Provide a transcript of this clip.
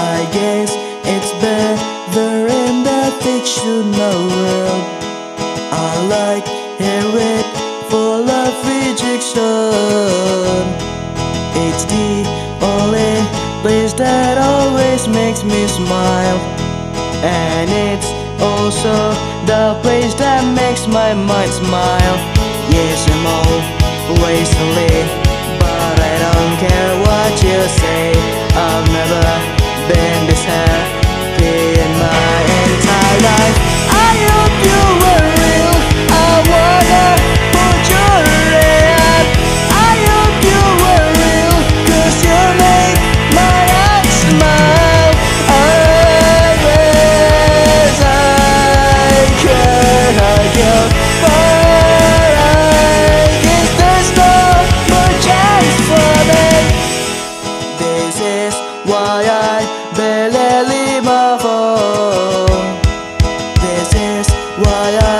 I guess it's better in the fictional world. I like it full of rejection. It's the only place that always makes me smile. And it's also the place that makes my mind smile. Yes, I'm always late, but I don't care what you say. why I